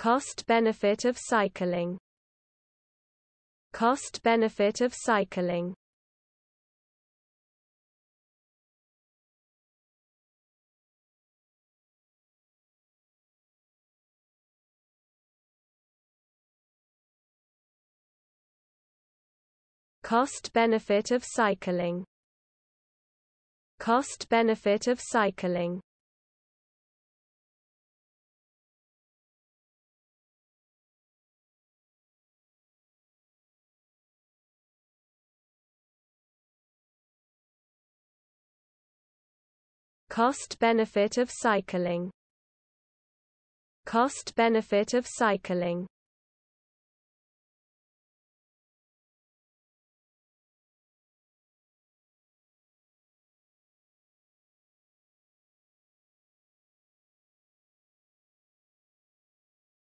Cost benefit of cycling. Cost benefit of cycling. Cost benefit of cycling. Cost benefit of cycling Cost benefit of cycling. Cost benefit of cycling